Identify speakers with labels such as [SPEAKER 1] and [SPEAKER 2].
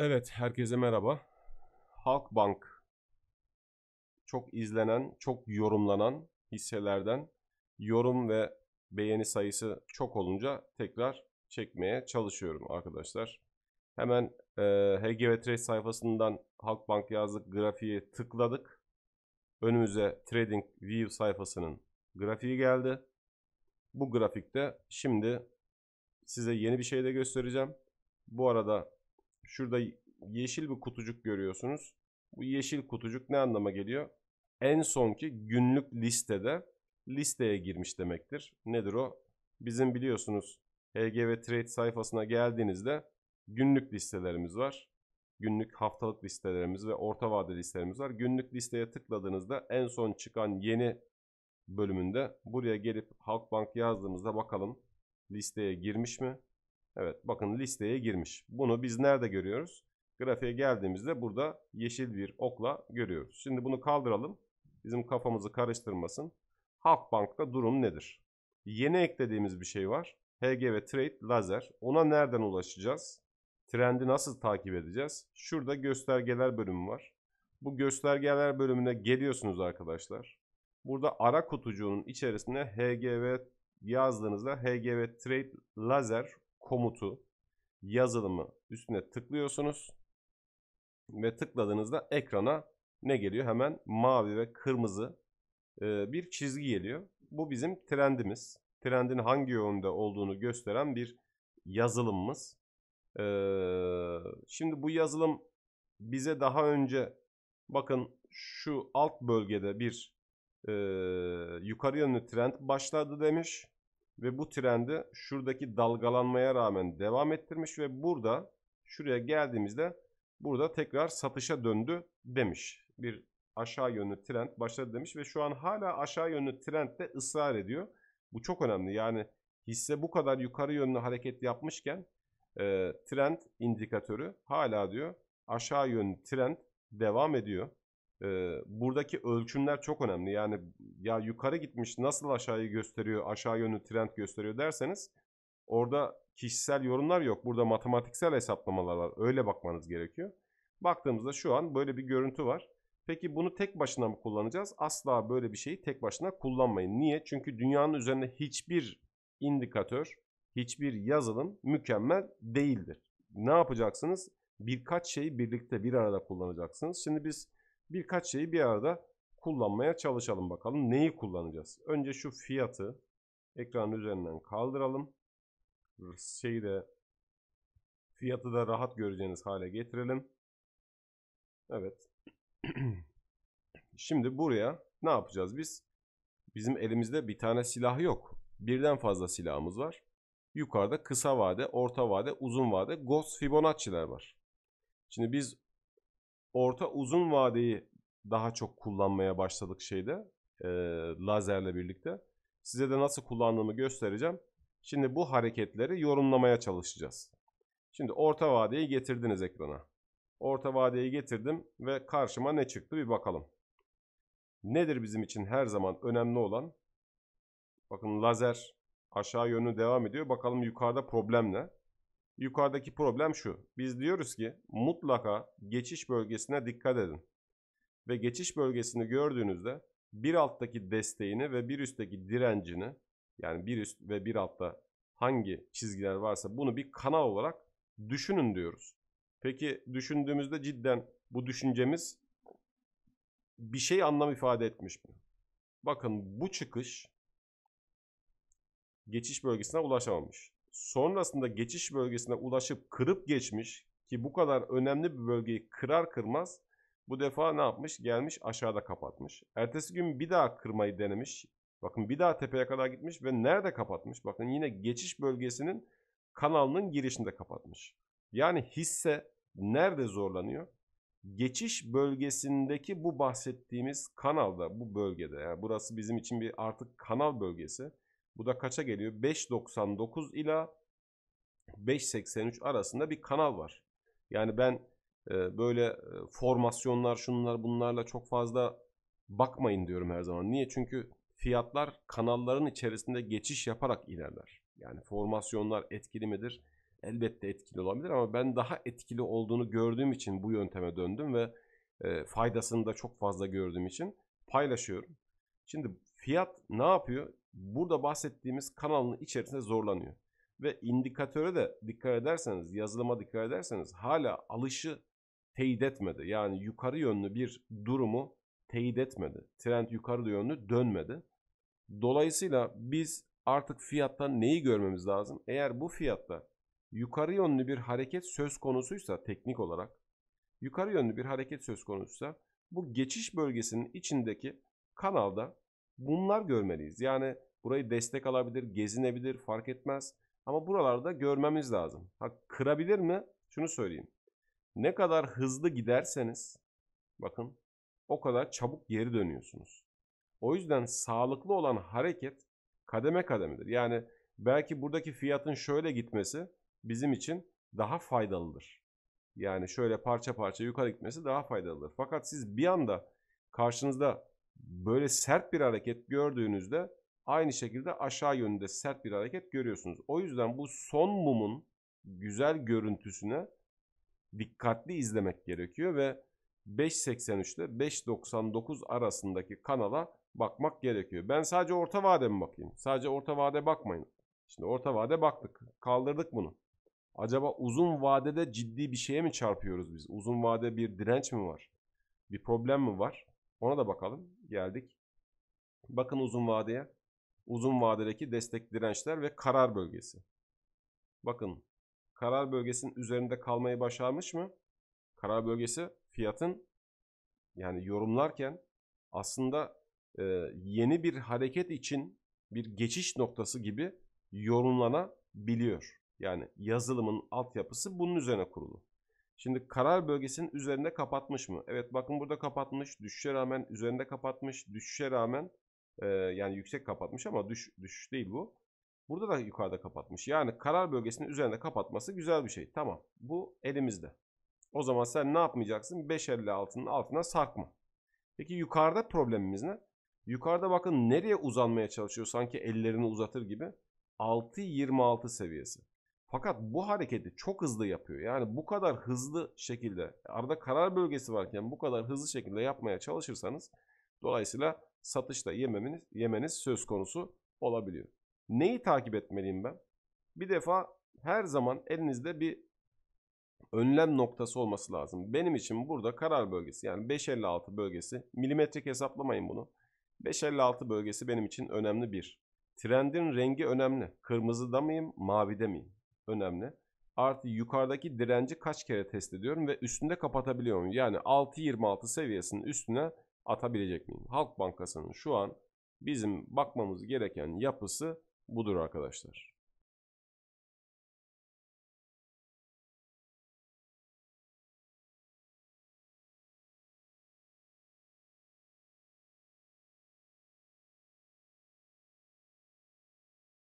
[SPEAKER 1] Evet, herkese merhaba. Halkbank çok izlenen, çok yorumlanan hisselerden yorum ve beğeni sayısı çok olunca tekrar çekmeye çalışıyorum arkadaşlar. Hemen e, HGV Trade sayfasından Halkbank yazdık grafiği tıkladık. Önümüze Trading View sayfasının grafiği geldi. Bu grafikte şimdi size yeni bir şey de göstereceğim. Bu arada Şurada yeşil bir kutucuk görüyorsunuz. Bu yeşil kutucuk ne anlama geliyor? En sonki günlük listede listeye girmiş demektir. Nedir o? Bizim biliyorsunuz HGV Trade sayfasına geldiğinizde günlük listelerimiz var. Günlük haftalık listelerimiz ve orta vadeli listelerimiz var. Günlük listeye tıkladığınızda en son çıkan yeni bölümünde buraya gelip Halkbank yazdığımızda bakalım listeye girmiş mi? Evet bakın listeye girmiş. Bunu biz nerede görüyoruz? Grafiğe geldiğimizde burada yeşil bir okla görüyoruz. Şimdi bunu kaldıralım. Bizim kafamızı karıştırmasın. Halkbank'ta durum nedir? Yeni eklediğimiz bir şey var. HG Trade Lazer. Ona nereden ulaşacağız? Trendi nasıl takip edeceğiz? Şurada göstergeler bölümü var. Bu göstergeler bölümüne geliyorsunuz arkadaşlar. Burada ara kutucuğunun içerisine HGV yazdığınızda HGV Trade Lazer komutu yazılımı üstüne tıklıyorsunuz. Ve tıkladığınızda ekrana ne geliyor? Hemen mavi ve kırmızı e, bir çizgi geliyor. Bu bizim trendimiz. Trendin hangi yönde olduğunu gösteren bir yazılımımız. E, şimdi bu yazılım bize daha önce bakın şu alt bölgede bir e, yukarı yönlü trend başladı demiş ve bu trendi şuradaki dalgalanmaya rağmen devam ettirmiş ve burada şuraya geldiğimizde burada tekrar satışa döndü demiş. Bir aşağı yönlü trend başladı demiş ve şu an hala aşağı yönlü trendde ısrar ediyor. Bu çok önemli. Yani hisse bu kadar yukarı yönlü hareket yapmışken e, trend indikatörü hala diyor aşağı yönlü trend devam ediyor e, buradaki ölçümler çok önemli. Yani ya yukarı gitmiş nasıl aşağıyı gösteriyor, aşağı yönlü trend gösteriyor derseniz orada kişisel yorumlar yok. Burada matematiksel hesaplamalar var. Öyle bakmanız gerekiyor. Baktığımızda şu an böyle bir görüntü var. Peki bunu tek başına mı kullanacağız? Asla böyle bir şeyi tek başına kullanmayın. Niye? Çünkü dünyanın üzerinde hiçbir indikatör, hiçbir yazılım mükemmel değildir. Ne yapacaksınız? Birkaç şeyi birlikte bir arada kullanacaksınız. Şimdi biz birkaç şeyi bir arada kullanmaya çalışalım bakalım. Neyi kullanacağız? Önce şu fiyatı ekranın üzerinden kaldıralım. Şeyi de fiyatı da rahat göreceğiniz hale getirelim. Evet. Şimdi buraya ne yapacağız biz? Bizim elimizde bir tane silah yok. Birden fazla silahımız var. Yukarıda kısa vade, orta vade, uzun vade, Ghost Fibonacci'ler var. Şimdi biz orta uzun vadeyi daha çok kullanmaya başladık şeyde e, lazerle birlikte. Size de nasıl kullandığımı göstereceğim. Şimdi bu hareketleri yorumlamaya çalışacağız. Şimdi orta vadeyi getirdiniz ekrana. Orta vadeyi getirdim ve karşıma ne çıktı bir bakalım. Nedir bizim için her zaman önemli olan? Bakın lazer aşağı yönlü devam ediyor. Bakalım yukarıda problem ne? Yukarıdaki problem şu. Biz diyoruz ki mutlaka geçiş bölgesine dikkat edin. Ve geçiş bölgesini gördüğünüzde bir alttaki desteğini ve bir üstteki direncini yani bir üst ve bir altta hangi çizgiler varsa bunu bir kanal olarak düşünün diyoruz. Peki düşündüğümüzde cidden bu düşüncemiz bir şey anlam ifade etmiş mi? Bakın bu çıkış geçiş bölgesine ulaşamamış sonrasında geçiş bölgesine ulaşıp kırıp geçmiş ki bu kadar önemli bir bölgeyi kırar kırmaz bu defa ne yapmış? Gelmiş aşağıda kapatmış. Ertesi gün bir daha kırmayı denemiş. Bakın bir daha tepeye kadar gitmiş ve nerede kapatmış? Bakın yine geçiş bölgesinin kanalının girişinde kapatmış. Yani hisse nerede zorlanıyor? geçiş bölgesindeki bu bahsettiğimiz kanalda bu bölgede yani burası bizim için bir artık kanal bölgesi. Bu da kaça geliyor? 5.99 ila 5.83 arasında bir kanal var. Yani ben e, böyle e, formasyonlar şunlar bunlarla çok fazla bakmayın diyorum her zaman. Niye? Çünkü fiyatlar kanalların içerisinde geçiş yaparak ilerler. Yani formasyonlar etkili midir? Elbette etkili olabilir ama ben daha etkili olduğunu gördüğüm için bu yönteme döndüm ve e, faydasını da çok fazla gördüğüm için paylaşıyorum. Şimdi fiyat ne yapıyor? Burada bahsettiğimiz kanalın içerisinde zorlanıyor. Ve indikatöre de dikkat ederseniz, yazılıma dikkat ederseniz hala alışı teyit etmedi. Yani yukarı yönlü bir durumu teyit etmedi. Trend yukarı yönlü dönmedi. Dolayısıyla biz artık fiyatta neyi görmemiz lazım? Eğer bu fiyatta yukarı yönlü bir hareket söz konusuysa teknik olarak yukarı yönlü bir hareket söz konusuysa bu geçiş bölgesinin içindeki kanalda bunlar görmeliyiz. Yani burayı destek alabilir, gezinebilir fark etmez. Ama buralarda görmemiz lazım. Ha, kırabilir mi? Şunu söyleyeyim. Ne kadar hızlı giderseniz bakın o kadar çabuk geri dönüyorsunuz. O yüzden sağlıklı olan hareket kademe kademedir. Yani belki buradaki fiyatın şöyle gitmesi bizim için daha faydalıdır. Yani şöyle parça parça yukarı gitmesi daha faydalıdır. Fakat siz bir anda karşınızda böyle sert bir hareket gördüğünüzde aynı şekilde aşağı yönünde sert bir hareket görüyorsunuz. O yüzden bu son mumun güzel görüntüsüne dikkatli izlemek gerekiyor ve 5.83 ile 5.99 arasındaki kanala bakmak gerekiyor. Ben sadece orta vade mi bakayım? Sadece orta vade bakmayın. Şimdi orta vade baktık. Kaldırdık bunu. Acaba uzun vadede ciddi bir şeye mi çarpıyoruz biz? Uzun vade bir direnç mi var? Bir problem mi var? Ona da bakalım. Geldik. Bakın uzun vadeye. Uzun vadedeki destek dirençler ve karar bölgesi. Bakın karar bölgesinin üzerinde kalmayı başarmış mı? Karar bölgesi fiyatın yani yorumlarken aslında yeni bir hareket için bir geçiş noktası gibi yorumlanabiliyor. Yani yazılımın altyapısı bunun üzerine kurulu. Şimdi karar bölgesinin üzerinde kapatmış mı? Evet bakın burada kapatmış. Düşüşe rağmen üzerinde kapatmış. Düşüşe rağmen e, yani yüksek kapatmış ama düş, düşüş değil bu. Burada da yukarıda kapatmış. Yani karar bölgesinin üzerinde kapatması güzel bir şey. Tamam. Bu elimizde. O zaman sen ne yapmayacaksın? 5.56'nın altına sarkma. Peki yukarıda problemimiz ne? Yukarıda bakın nereye uzanmaya çalışıyor sanki ellerini uzatır gibi. 6.26 seviyesi. Fakat bu hareketi çok hızlı yapıyor. Yani bu kadar hızlı şekilde arada karar bölgesi varken bu kadar hızlı şekilde yapmaya çalışırsanız dolayısıyla satışta yememeniz, yemeniz söz konusu olabiliyor. Neyi takip etmeliyim ben? Bir defa her zaman elinizde bir önlem noktası olması lazım. Benim için burada karar bölgesi yani 556 bölgesi milimetrik hesaplamayın bunu. 556 bölgesi benim için önemli bir. Trendin rengi önemli. Kırmızıda mıyım, mavide miyim? Önemli. Artı yukarıdaki direnci kaç kere test ediyorum ve üstünde kapatabiliyor muyum? Yani 6.26 seviyesinin üstüne atabilecek miyim? Halk Bankası'nın şu an bizim bakmamız gereken yapısı budur arkadaşlar.